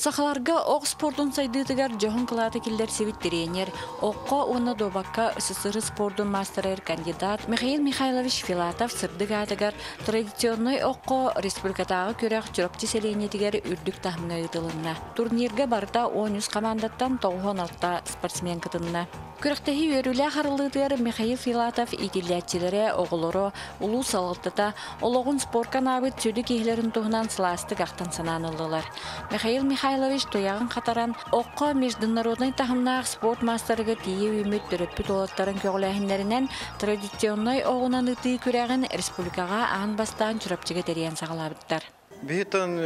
Сахаларга оқ спортун сайдыытыгар жохон кылааты киллер севит тренер, оққа оны добакка СССР спортун мастерер кандидат Михаил Михайлович Филатов сырдык атыгар традиционный оққа республикатағы көрәк чүрөпти селенетигер үрдүк ыйтылынна. Турнирге барда 13 командаттан 96 спортсмен кытынна. Күрәктәһи өрүлә харылыдыр Михаил Филатов итилләтчиләре оғылыры улу салыттыта ологун спорт канабыт сүдү киһләрен туһунан сласты гахтан сананылылар. Михаил Михайлович тоягын қатаран оққа международный тахымнақ спорт мастерыга тие үміт төрөппүт олаттарын көгләһиннәренән традиционный оғынан ыты күрәгін республикаға аң бастан чүрәпчіге териян сағалабыттар. Бихитон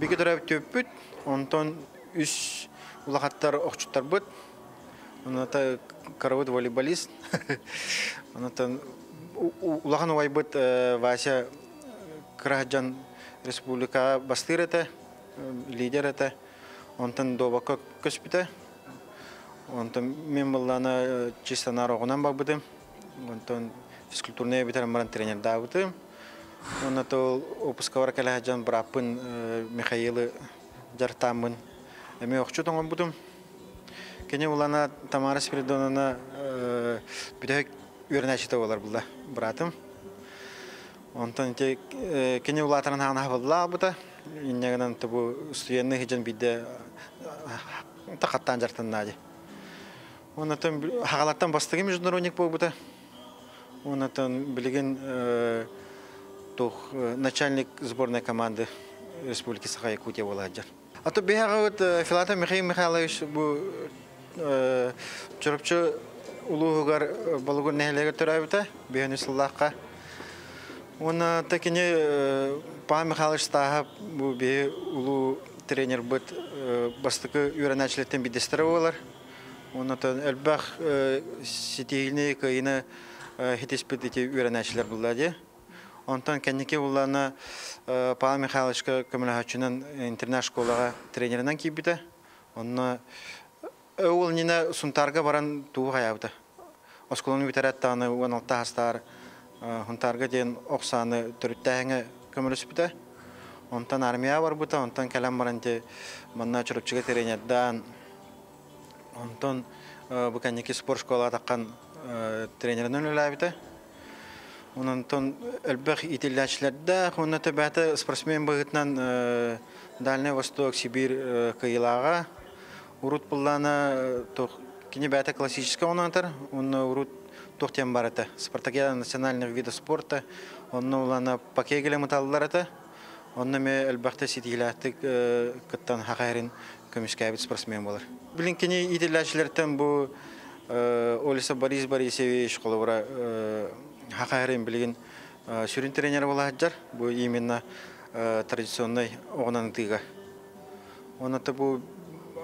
биге төрәп төппүт, онтон үш улахаттар оқчуттар бут. Оната каравыт волейболист. Онатан улахан уайбыт Вася Крахаджан республика бастыр эте, лидер эте. Онтан добака көспүтэ. Онтан мен буллана чисто нарогунан бабыдым. Онтан физкультурная битер маран тренер дабытым. Онато опускавар калахаджан брапын Михаилы жартамын. Эме оқчу тоңон будым. Кене улана Тамара Спиридоновна бүдәк үрнәчте олар булда братым. Онтон те кене улатырын хана булла бута. Иннегенен тубу студентны хиҗен бидде тақаттан жартын нади. Онтон хагалаттан бастыгы международник бу бута. Онтон билген тух начальник сборной команды Республики Саха-Якутия Володжар. А то бега вот Филатов Михаил Михайлович бу чурапчы улуугар балугун нехлеге төрөбүтэ бехени сыллакка. Оны такине Па Михайлович Стахов бу бе улуу тренер быт бастыкы үйрәнәчлектен бидестер болар. Оны тан элбах ситигилне кайына хитеспит ити үйрәнәчләр булды. Онтан кеннеке улларына Павел Михайловичка көмөлөчүнөн интернат школага тренеринен кибите. Онны ул нине сунтарга баран туу хаябыта. Осколун битерет таны 16 хастар хунтарга ден оксаны төрүттәһеңе көмөлөспүтә. Онтан армия бар бута, онтан калам баранте манна чурупчуга тренердан. Онтан бу кеннеке спорт школа таккан тренеринен үләбите. Онтон элбэх итилләчләрдә хуна төбәте спортсмен быгытнан Дальний Восток, Сибирь кыйлага урут буллана тох кини бәте классический онантар, он урут тохтен бар это. Спартакиада национальных видов спорта, он улана пакегеле металлар это. Он ме элбәхтә ситиләтик кыттан хакайрин көмешкәбит спортсмен булыр. Билин кини итилләчләрдән бу Олеса Борис Борисович коловра хакайрин билген сүрин тренер була хаджар. Бу именно традиционный огнан тыга. Онаты бу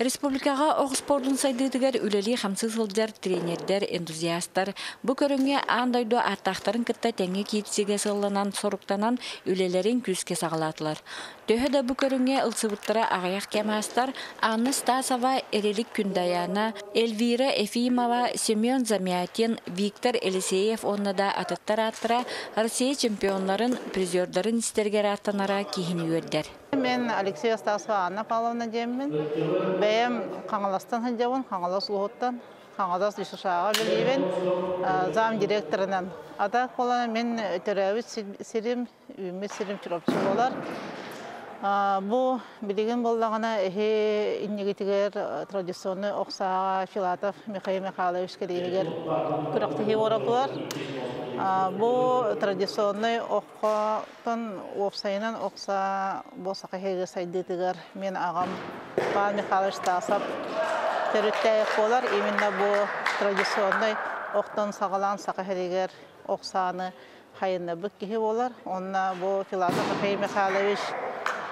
Республикаға оқ спортын сайдыдығар үлелі хамсы сылдар, тренердер, энтузиастар. Бұ көріңе андайды артақтарын кітті тәңе кейтсеге сылланан соруктанан үлелерін күзге сағалатылар. Төхі да бұ көріңе ұлсыбыттыра ағаяқ кемастар Анна Стасова, Эрелик Күндаяна, Эльвира Эфимова, Семен Замятин, Виктор Елисеев оннада атыттар аттыра Россия чемпионларын, призердарын істергер аттанара кейін үйердер. Мен Алексей Стасова Анна Павловна деммен. Бәйім қаңаластан хынжауын, қаңалас ұлғыттан, қаңалас үшішаға білейбен зам директорынан. Ада қоланы мен төрәуі сирим, үйімі сирим чүрапчы болар. Бұ білеген болдағына әхе иннегетігер традиционны оқсаға Филатов Михаил Михайлович келегер күрақтығы орапылар. Бұ традиционный оққатын опсайынан оқса болсақы хеге сайдытығыр мен ағам Павел Михайлович Стасов төріттәйік болар. Именно бұ традиционный оқтан сағалан сақы хелегер оқсаны хайынна бұк кеге болар. Онна бұ Филатов Михайлович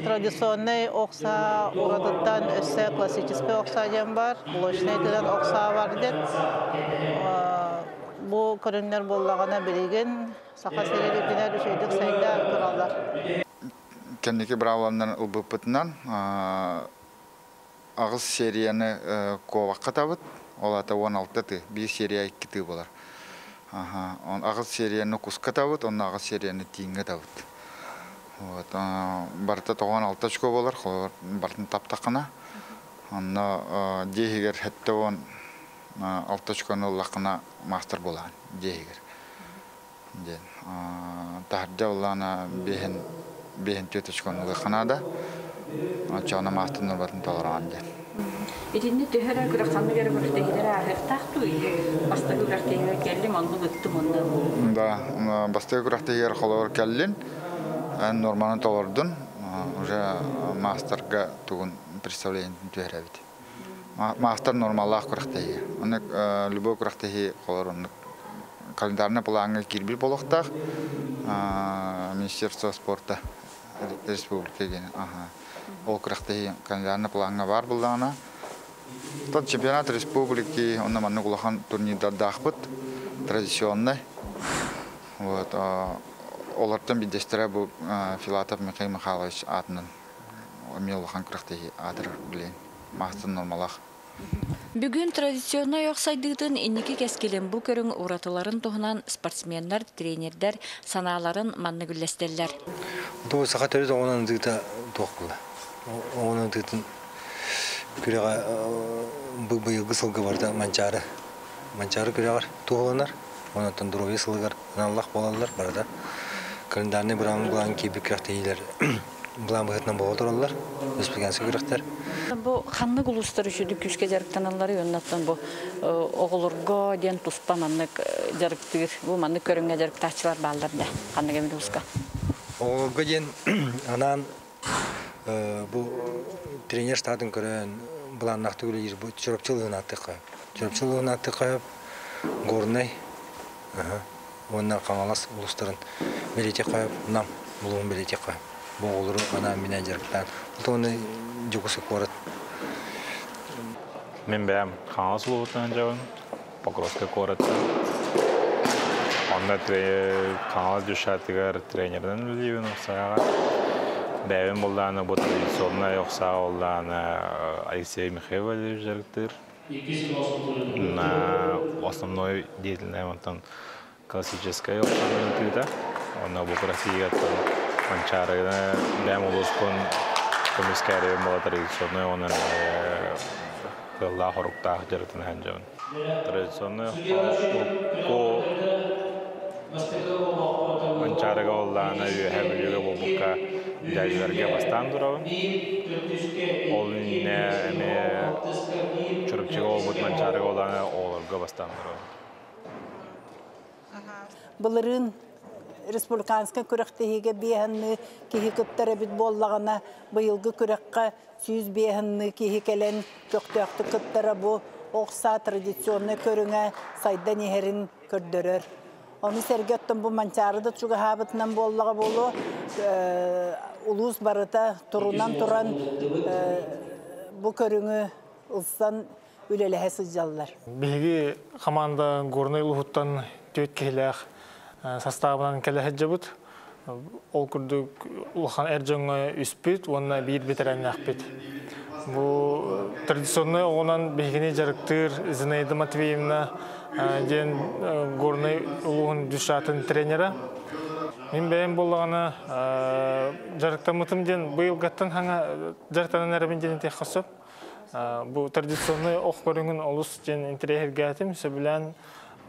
традиционный окса урадыттан өссө классический окса дем бар, блочный тыдан окса бар дет. Бу көрүннөр боллагана билеген сака сереликинер үшөйдүк сайда туралар. кенники бравланнан ылбыппытынан агыс серияны ковакка табыт ол ата 16 ты бир серия 2 ты болар аха он агыс серияны куска табыт он агыс серияны тиңге табыт вот барта 16 очко болар бартын таптакана онно дехигер хетте он 6 очкону лакына мастер болан дехигер ден тахарда улана бехен бehen төтөчкөн канада чана мастын нурбатын толоран де. Итинне төһөрө күрә ханны гәрә бер тегеләр ахыр тахту баста күрә манны битте монда. да баста күрә холор келлин ан норманы толордун уже мастерга тугун представление төһөрә бит мастер нормаллах тегеләр аны любой тегеләр холор календарны планга кирбил болохтах министерство спорта республика ген аха. Ол кырахты календарны планга бар булдана тот чемпионат республики онна манны кулахан турнирда дахпыт традиционный. Вот олардан бидестере бу филатов михаил михайлович атынан мелухан кырахты адыр билен мастын нормалах Бүгін традиционный оқсайдыдын инники кескелен бу көрің уратыларын туһунан спортсменнар, тренердер санааларын манны күллестеллер. Туу саха төрү да онун дыта тох була. Онун дытын күрәгә бу быйылгы сылгы барда манчары. Манчары күрәгәр тугыланар. Онун дурой сылгар. Аллах болалар барда. Календарны буран булан кибик крахтыйлар. Булан быгытнан болдыралар. Республикасы күрәктер. Бу ханны гулустар үшүдү күшке жарыктаналары йоннаттан бу оголорго ден туспа маннык жарыктыр. Бу маннык көрүнгө жарыктачылар балдар да. Ханны кемди уска. Оголорго ден анан бу тренер штатын көрөн булан накты күлө жир бу чөрөпчүлүгүн атты кой. Чөрөпчүлүгүн атты коюп горный Онна белете коюп нам булуун белете коюп. Бу оголору ана менен жарыктан. Тоны жугусы корот. Мен бәм қаңыз болуытын жауын, Покровска коротса. Онда қаңыз düşәтігер тренерден білейін ұқсаға. Бәвен болданы бұл традиционный ұқса олданы Алексей Михайлович жарықтыр. На основной деятельная классическая ұқсаны тыда. Онда бұл Россия манчарыны бәм олыспын комиссарием была традиционная, он была хоруктах жарытын ханжавын. Традиционный ко. Булырын республиканска күрәктеһиге биһенни киһи кыттара бит боллагана быйылгы күрәккә сүүз биһенни киһи келен көктөктү кыттара бу окса традиционный көрүңә сайда нехерин көрдөрөр. Оны сергеттен бу манчарыда чуга хабытынан боллага болу улус барыта турунан туран бу көрүңү ылсан үлелеһе сыжаллар. Биһиги команда горный лухуттан төт составынан келеһе жабыт. Ол күрдүк улхан эржөңө үспүт, онна битерен акпит. Бу традиционный огонан бигини жарыктыр Зинаида Матвеевна ден горный улугун дүшатын тренера. Мен бәйін болғаны жарықтамытым ден бұйыл гаттан хаңа жарықтанан әрімен ден тек қосып. Бұл традиционный оқ көріңін олыс ден интерьергәтім сөбілән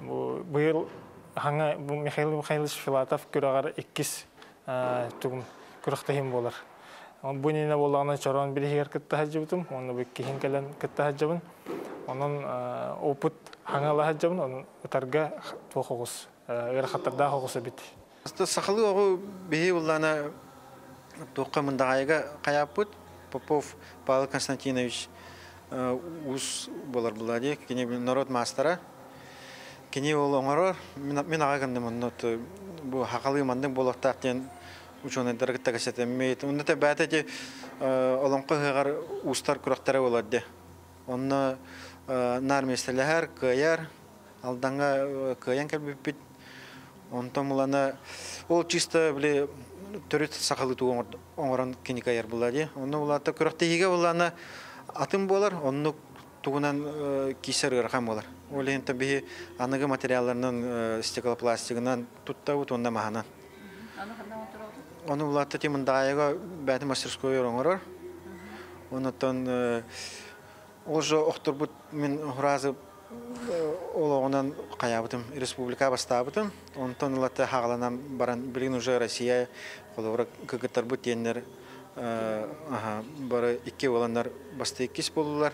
бұйыл хаңа Михаил Михайлович Филатов көрағар еккіз түгім күріқтахим болар. Бұл нені болғаны чорон бір егер кітті хаджыбытым, оны бұл кейін кәлін кітті хаджыбын. Onun опыт хаңала хаджабын, onun ұтарға тоқығыз, ғырқаттарда қоғысы бит. Сақылы оғы бейі ұллана тоққа мұндағайға қаяппыт, Попов Павел Константинович ус болар булади кини народ мастера кини ол оңорор мен ага кандым оннот бу хакалы бәтә ди олонқы хыгар устар күрәктәре булады. Онны нарместеләр кыяр кыян ол чисто биле төрөт сакалы ту оңоран киникаяр булады. Онны улата күрәктә хиге буланы атын болар, онны тугунан кисер ырхам болар. Ол энте би аныгы материалларның стеклопластигынан туттабыт онда маханан. Оны улатты темін дайыға бәті мастерской оңырыр. Онытын ол жо оқтыр бұд мен ұразы ол оғынан қаябытым республика бастабытым. Онытын улатты хағаланам баран білін уже Россия қолығыра көгіттар бұд енлер бары ике оландар басты еккес болулар.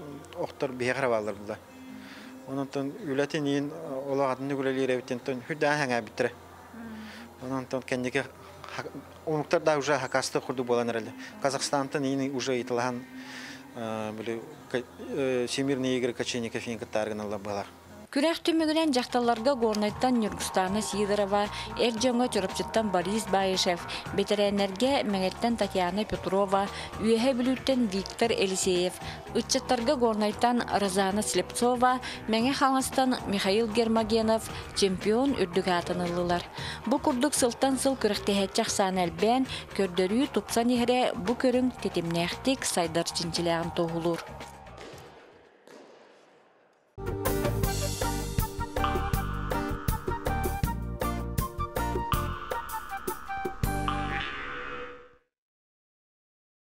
охтор бихер баллар булды онон тон үләтен ин олагадын гүләләре биттен тон хүддән хәңә битре онон тон кендеке Умуктар да уже хакасты курду болан эреле. Казахстантын ини уже итылган биле всемирный игры качения кофеин каттаргын алла балар. Күрәк түмігінен жақталарға горнайттан Нюргустана Сидорова, әр жоңа түріпчіттан Борис Баишев, бетерәнерге мәңеттен Татьяна Петрова, үйәе білүттен Виктор Елисеев, үтчеттарға горнайттан Розана Слепцова, мәңе халастан Михаил Гермогенов, чемпион үрдігі атынылылар. Бұ күрдік сылтан сыл күріқтехетчақ сан әлбән, тупсан бұ көрің сайдар.